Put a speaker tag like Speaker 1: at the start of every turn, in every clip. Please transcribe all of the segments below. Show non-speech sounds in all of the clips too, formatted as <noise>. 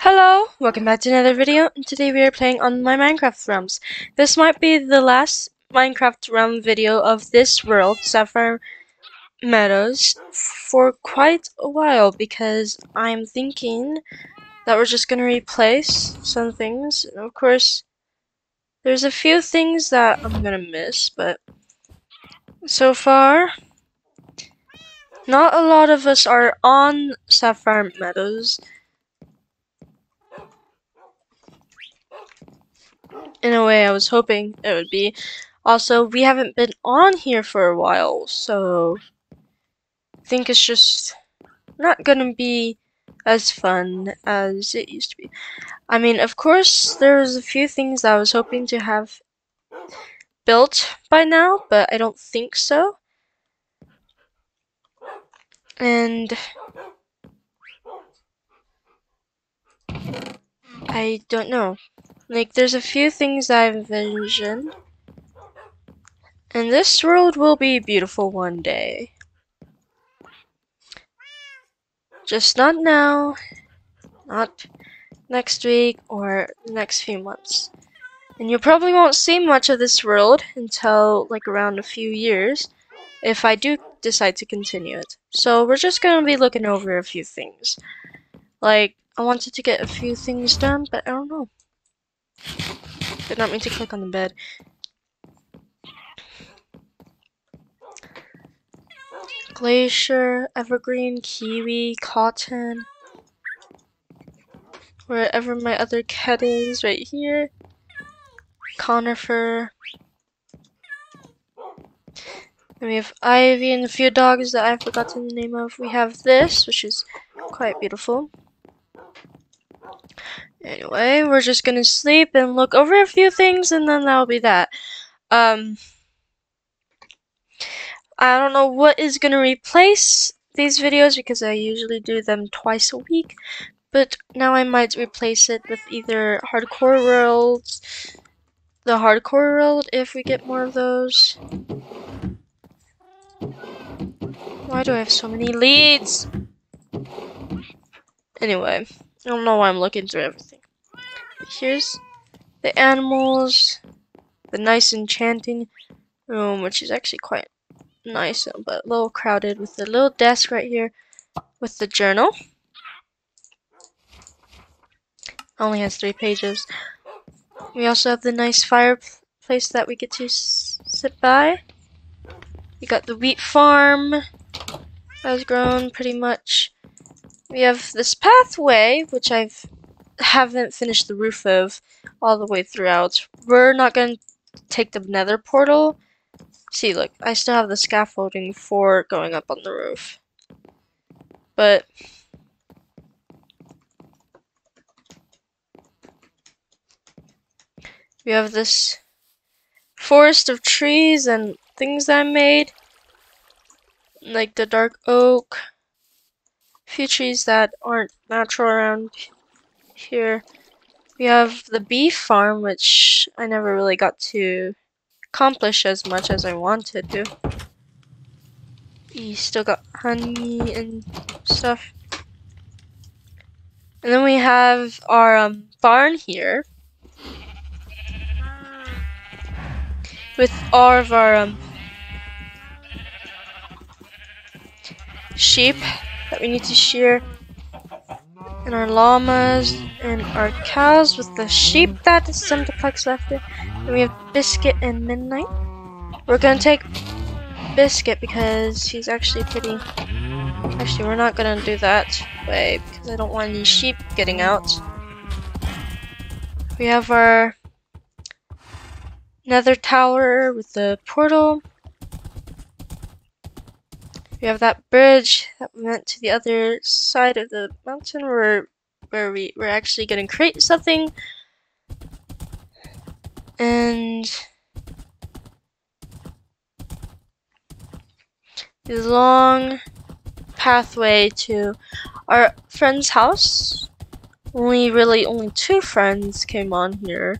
Speaker 1: Hello, welcome back to another video, and today we are playing on my Minecraft realms. This might be the last Minecraft realm video of this world, Sapphire Meadows, for quite a while, because I'm thinking that we're just going to replace some things. And of course, there's a few things that I'm going to miss, but so far, not a lot of us are on Sapphire Meadows. In a way I was hoping it would be. Also, we haven't been on here for a while, so I think it's just not gonna be as fun as it used to be. I mean, of course, there's a few things I was hoping to have built by now, but I don't think so. And I don't know. Like, there's a few things I've envisioned. And this world will be beautiful one day. Just not now, not next week, or next few months. And you probably won't see much of this world until like around a few years, if I do decide to continue it. So we're just gonna be looking over a few things. Like, I wanted to get a few things done, but I don't know. Did not mean to click on the bed. Glacier, evergreen, kiwi, cotton. Wherever my other cat is, right here. Conifer. We have Ivy and a few dogs that I've forgotten the name of. We have this, which is quite beautiful. Anyway, we're just gonna sleep and look over a few things and then that'll be that. Um, I don't know what is gonna replace these videos because I usually do them twice a week. But now I might replace it with either hardcore worlds, the hardcore world if we get more of those. Why do I have so many leads? Anyway. I don't know why I'm looking through everything. Here's the animals, the nice enchanting room, which is actually quite nice, but a little crowded with the little desk right here with the journal. Only has three pages. We also have the nice fireplace that we get to sit by. We got the wheat farm has grown pretty much we have this pathway, which I've haven't finished the roof of all the way throughout. We're not going to take the nether portal. See, look, I still have the scaffolding for going up on the roof. But... We have this forest of trees and things I made. Like the dark oak few trees that aren't natural around here. We have the bee farm, which I never really got to accomplish as much as I wanted to. We still got honey and stuff. And then we have our um, barn here. With all of our um, sheep that we need to shear. And our llamas and our cows with the sheep that Centiplex left it. And we have Biscuit and Midnight. We're gonna take Biscuit because he's actually pretty... Actually, we're not gonna do that way because I don't want any sheep getting out. We have our nether tower with the portal. We have that bridge that went to the other side of the mountain where where we we're actually gonna create something. And the long pathway to our friend's house. Only really only two friends came on here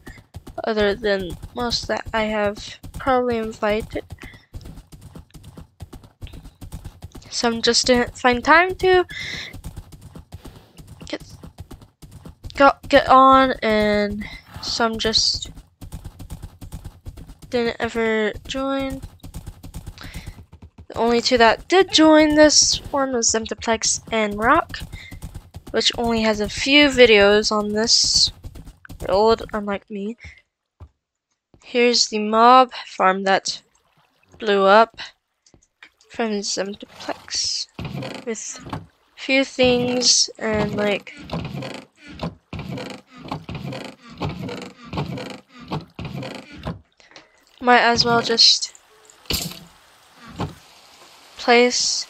Speaker 1: other than most that I have probably invited. Some just didn't find time to get got get on and some just didn't ever join. The only two that did join this one was Zemtiplex and Rock, which only has a few videos on this old, unlike me. Here's the mob farm that blew up from Zemtiplex with a few things and like might as well just place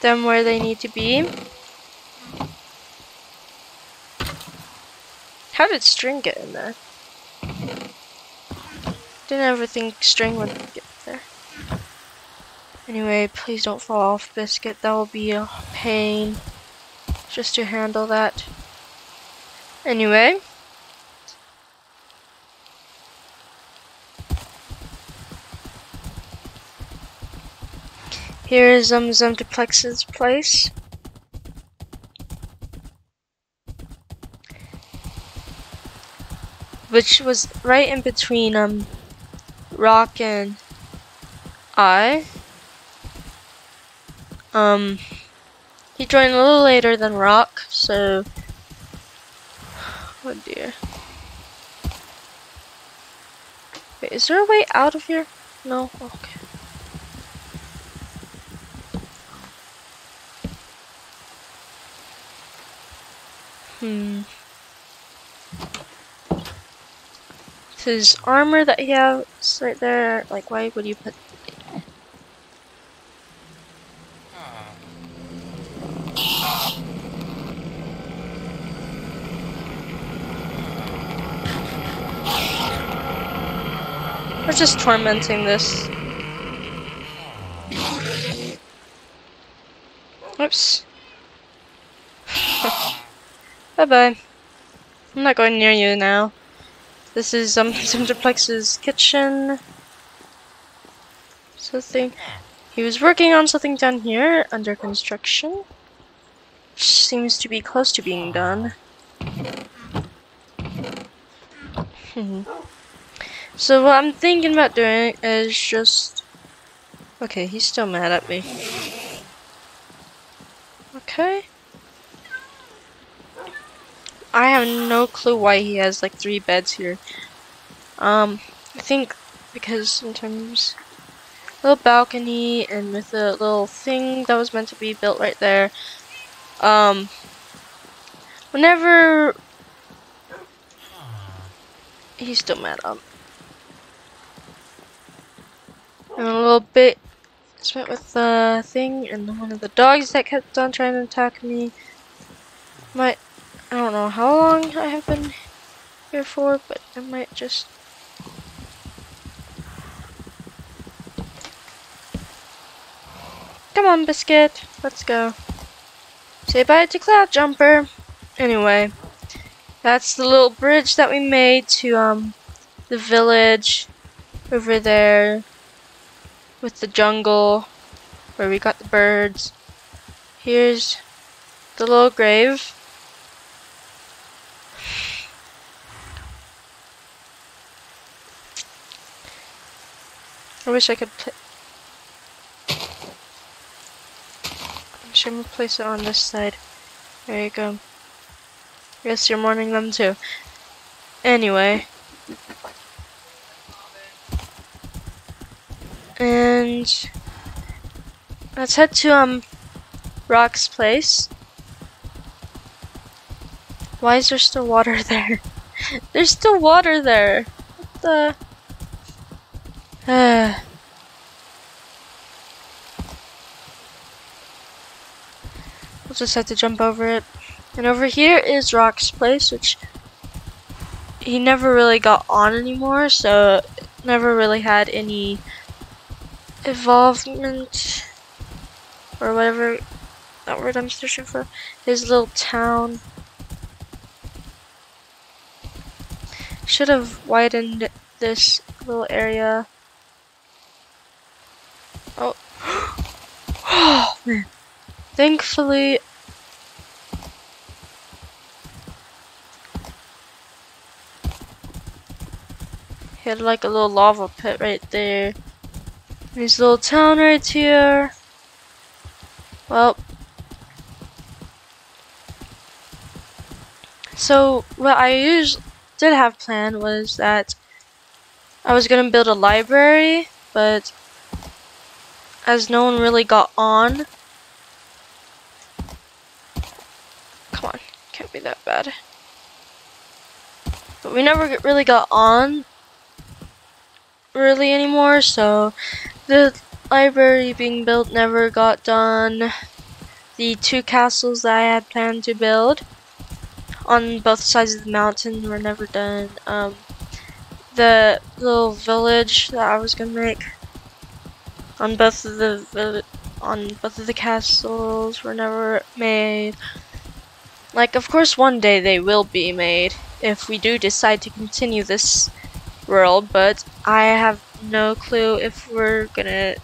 Speaker 1: them where they need to be. How did string get in there? Didn't ever think string would get. Anyway, please don't fall off, Biscuit. That will be a pain just to handle that. Anyway. Here is um, place. Which was right in between um Rock and I. Um he joined a little later than Rock, so oh dear. Wait, is there a way out of here? No? Okay. Hmm. His armor that he has right there, like why would you put just tormenting this. Oops. <laughs> Bye-bye. I'm not going near you now. This is um <laughs> Simterplex's kitchen. Something. He was working on something down here under construction. Which seems to be close to being done. <laughs> Hmm. So what I'm thinking about doing is just Okay, he's still mad at me. Okay. I have no clue why he has like three beds here. Um, I think because sometimes little balcony and with a little thing that was meant to be built right there. Um, whenever he's still mad up. And a little bit spent with the thing and one of the dogs that kept on trying to attack me. Might I don't know how long I have been here for, but I might just... Come on, Biscuit. Let's go. Say bye to Cloud Jumper. Anyway, that's the little bridge that we made to um the village over there with the jungle where we got the birds. Here's the little grave. I wish I could put. I'm sure I'm gonna place it on this side. There you go. Guess you're mourning them too. Anyway. And let's head to um Rock's place. Why is there still water <laughs> there? There's still water there. What the <sighs> we'll just have to jump over it. And over here is Rock's place, which he never really got on anymore, so never really had any involvement or whatever that word I'm searching for. His little town. Should have widened this little area. Oh. <gasps> oh, man. Thankfully, he had like a little lava pit right there. A little town right here. Well, so what I usually did have planned was that I was gonna build a library, but as no one really got on, come on, can't be that bad. But we never really got on really anymore, so the library being built never got done. The two castles that I had planned to build on both sides of the mountain were never done. Um, the little village that I was gonna make on both of the on both of the castles were never made. Like, of course, one day they will be made if we do decide to continue this world, but I have no clue if we're gonna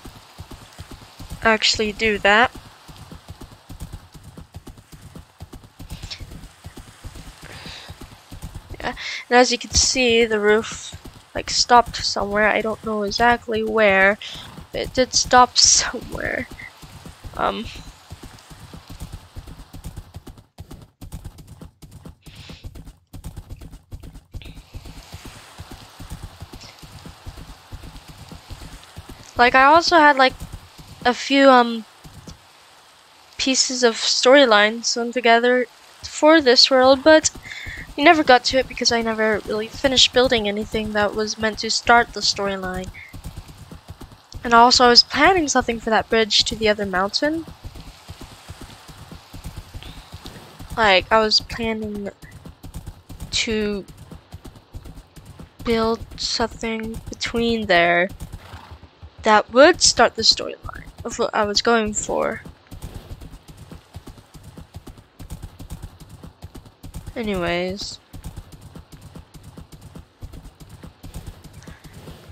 Speaker 1: actually do that. Yeah, and as you can see, the roof like stopped somewhere. I don't know exactly where, but it did stop <laughs> somewhere. Um. Like I also had like a few um pieces of storyline sewn together for this world, but I never got to it because I never really finished building anything that was meant to start the storyline. And also I was planning something for that bridge to the other mountain. Like I was planning to build something between there that would start the storyline of what I was going for. Anyways.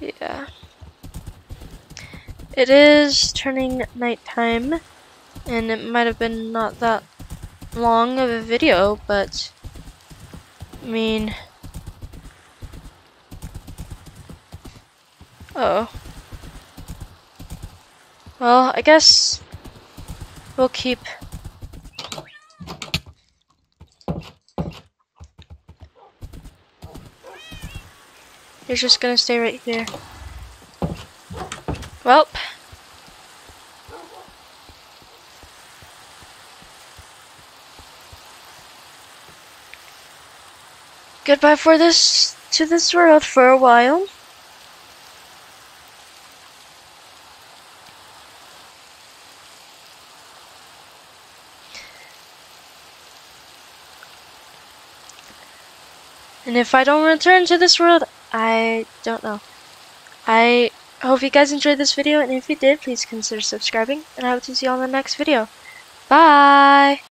Speaker 1: Yeah. It is turning nighttime, and it might have been not that long of a video, but I mean, oh. Well, I guess we'll keep You're just gonna stay right here. Well. Goodbye for this to this world for a while. And if I don't return to this world, I don't know. I hope you guys enjoyed this video, and if you did, please consider subscribing, and I hope to see you on the next video. Bye!